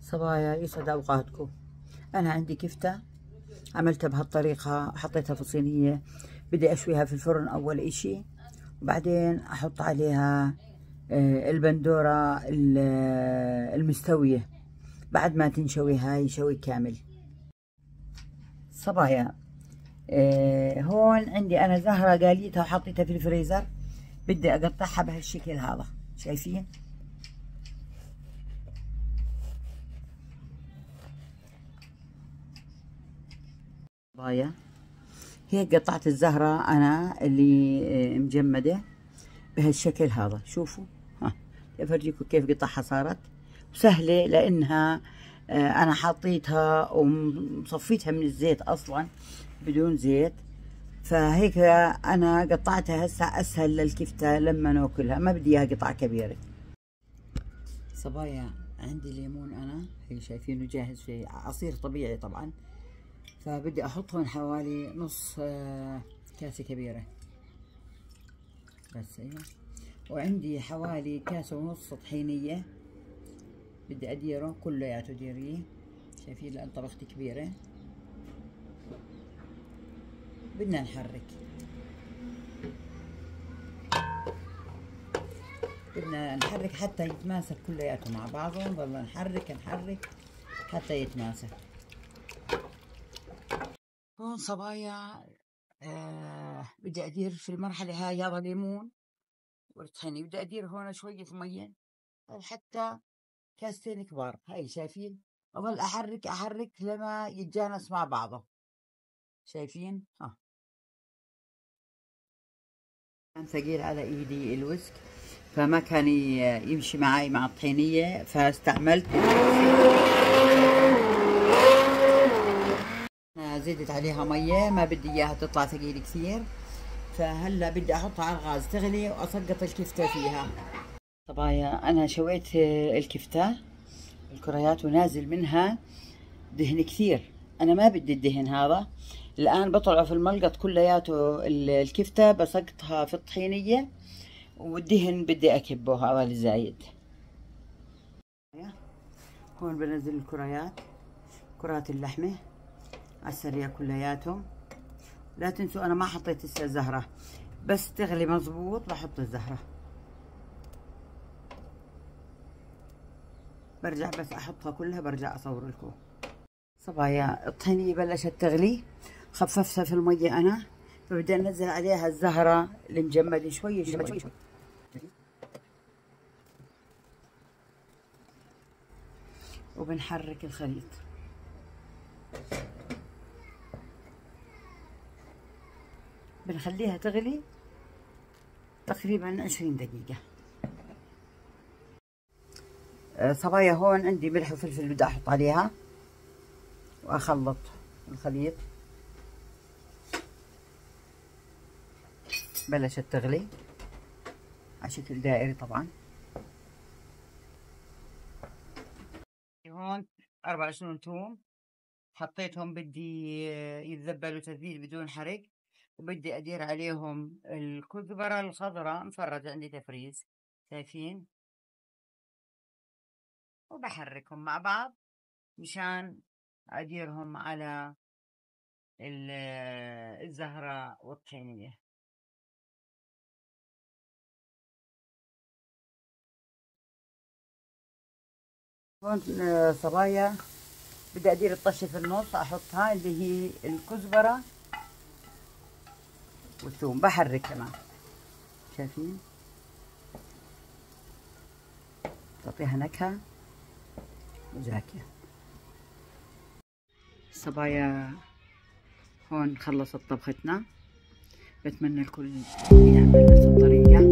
صبايا يسعد أوقاتكم. أنا عندي كفتة. عملتها بهالطريقة حطيتها في صينية. بدي أشويها في الفرن أول إشي. وبعدين أحط عليها آه، البندورة المستوية. بعد ما تنشوي هاي شوي كامل. صبايا. آه، هون عندي أنا زهرة قاليتها وحطيتها في الفريزر بدي أقطعها بهالشكل هذا. شايفين؟ صبايا هيك قطعت الزهرة أنا اللي آه، مجمدة بهالشكل هذا. شوفوا. ها أفرجيكم كيف قطعها صارت. وسهلة لأنها آه، أنا حطيتها ومصفيتها من الزيت أصلا. بدون زيت. فهيك أنا قطعتها هسه أسهل للكفتة لما نأكلها. ما بدي إياها قطع كبيرة. صبايا عندي ليمون أنا. هي شايفينه جاهز في عصير طبيعي طبعا. فبدي احطهم حوالي نص آه، كاسة كبيرة. بس أيوه. وعندي حوالي كاسة ونص طحينية. بدي أديره كلياته ديريه شايفين لأن طبختي كبيرة. بدنا نحرك. بدنا نحرك حتى يتماسك كلياته مع بعضهم. ضل نحرك نحرك حتى يتماسك. هون صبايا آه بدي أدير في المرحلة هاي هذا ليمون والطحينة بدي أدير هون شوية مية. حتى كاستين كبار هاي شايفين؟ أظل أحرك أحرك لما يتجانس مع بعضه. شايفين؟ ها. كان ثقيل على إيدي الوسك فما كان يمشي معي مع الطحينية فاستعملت زدت عليها مية ما بدي إياها تطلع ثقيل كثير فهلأ بدي أحطها على الغاز تغلي وأسقط الكفتة فيها. طبايا أنا شويت الكفتة الكريات ونازل منها دهن كثير. أنا ما بدي الدهن هذا. الآن بطلعه في الملقط كلياته الكفتة بسقطها في الطحينية والدهن بدي أكبه حوالي زايد. هون بنزل الكريات كرات اللحمة على السريع كلياتهم لا تنسوا أنا ما حطيت لسه الزهرة بس تغلي مظبوط بحط الزهرة. برجع بس أحطها كلها برجع اصور لكم صبايا الطحينية بلشت تغلي. خففتها في المية أنا. فبدي أنزل عليها الزهرة المجمدة شوي شوي, شوي, شوي. وبنحرك الخليط. بنخليها تغلي تقريبا عشرين دقيقة. آه، صبايا هون عندي ملح وفلفل بدي أحط عليها. وأخلط الخليط. بلشت تغلي على شكل دائري طبعا. هون أربع توم حطيتهم بدي يتذبلوا تذبيل بدون حرق. وبدي أدير عليهم الكزبرة الخضراء. مفرج عندي تفريز. شايفين؟ وبحركهم مع بعض مشان أديرهم على الزهرة والطحينية هون صبايا بدي أدير الطشة في النص أحطها اللي هي الكزبرة والثوم. بحرك كمان. شايفين؟ تعطيها نكهة وزاكية. الصبايا هون خلصت طبختنا. بتمنى الكل يعمل نفس الطريقة.